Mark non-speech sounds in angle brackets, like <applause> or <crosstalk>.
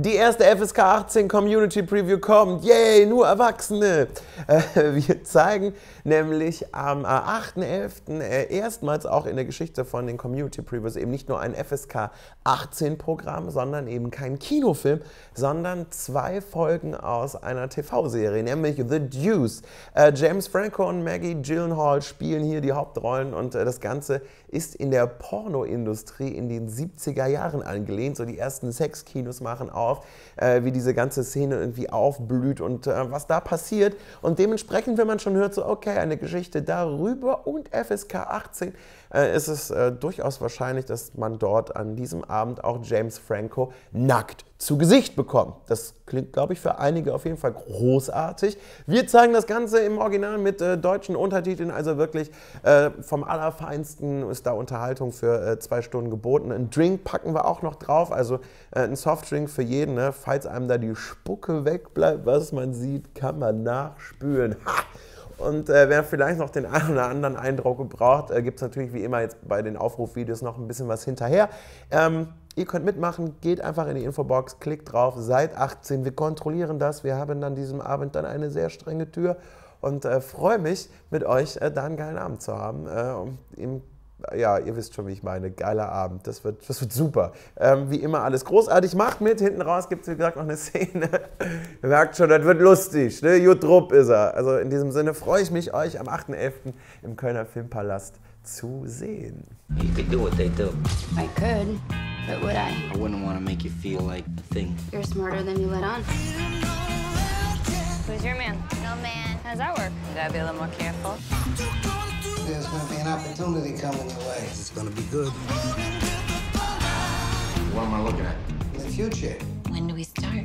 Die erste FSK 18 Community Preview kommt. Yay, nur Erwachsene. Äh, wir zeigen nämlich am 8.11. Äh, erstmals auch in der Geschichte von den Community Previews eben nicht nur ein FSK 18 Programm, sondern eben kein Kinofilm, sondern zwei Folgen aus einer TV-Serie, nämlich The Deuce. Äh, James Franco und Maggie Gyllenhaal spielen hier die Hauptrollen und das Ganze ist in der Pornoindustrie in den 70er Jahren angelehnt. So die ersten Sexkinos machen auch auf, äh, wie diese ganze Szene irgendwie aufblüht und äh, was da passiert. Und dementsprechend, wenn man schon hört, so okay, eine Geschichte darüber und FSK 18, äh, ist es äh, durchaus wahrscheinlich, dass man dort an diesem Abend auch James Franco nackt zu Gesicht bekommt. Das klingt, glaube ich, für einige auf jeden Fall großartig. Wir zeigen das Ganze im Original mit äh, deutschen Untertiteln, also wirklich äh, vom Allerfeinsten ist da Unterhaltung für zwei Stunden geboten. Ein Drink packen wir auch noch drauf, also ein Softdrink für jeden. Ne? Falls einem da die Spucke wegbleibt, was man sieht, kann man nachspülen. Ha! Und äh, wer vielleicht noch den einen oder anderen Eindruck braucht, äh, gibt es natürlich wie immer jetzt bei den Aufrufvideos noch ein bisschen was hinterher. Ähm, ihr könnt mitmachen, geht einfach in die Infobox, klickt drauf, seid 18, wir kontrollieren das. Wir haben dann diesem Abend dann eine sehr strenge Tür und äh, freue mich, mit euch äh, da einen geilen Abend zu haben. Äh, im ja, ihr wisst schon, wie ich meine. Geiler Abend. Das wird, das wird super. Ähm, wie immer alles großartig. Macht mit. Hinten raus gibt es, wie gesagt, noch eine <laughs> Szene. Ihr merkt schon, das wird lustig. Ne? Jutrup ist er. Also in diesem Sinne freue ich mich, euch am 8.11. im Kölner Filmpalast zu sehen. You could do what they do. I could, but would I? I wouldn't want to make you feel like a thing. You're smarter than you let on. Who's your man? No man. How does that work? You gotta be a little more careful. There's to be opportunity coming your way. It's gonna be good. What am I looking at? The future. When do we start?